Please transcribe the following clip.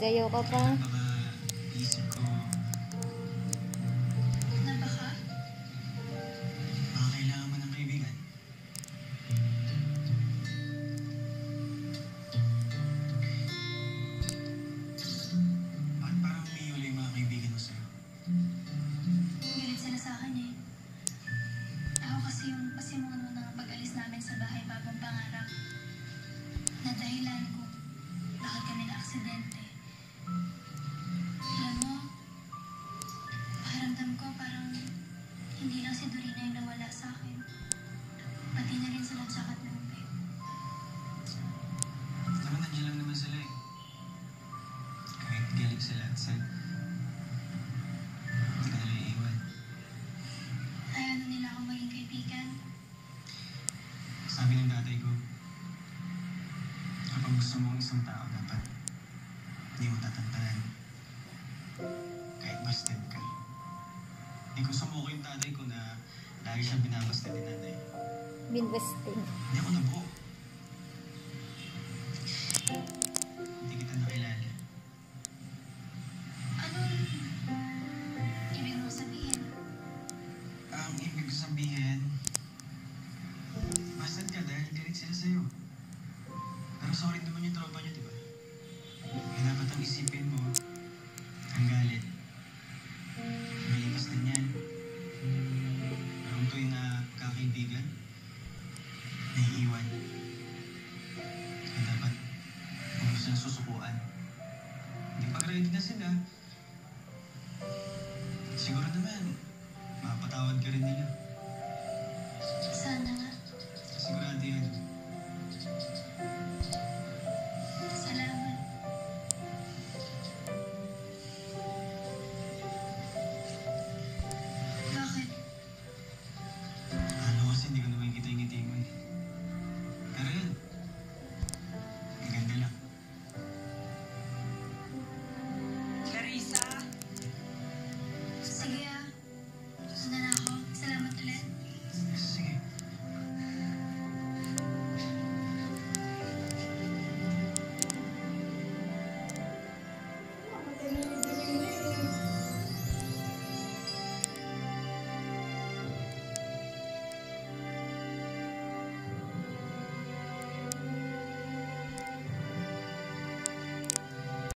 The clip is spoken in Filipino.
加油宝宝 sabi ng tatay ko, kapag gusto mo isang tao, dapat hindi mo tatantanan. Kahit bastard ka. Eh, hindi ko sumuko yung tatay ko na lagi siya binabastard ni nanay. Binbastard? Hindi ako nabuo. sila sa'yo. Pero sorry naman yung tropa niya, di ba?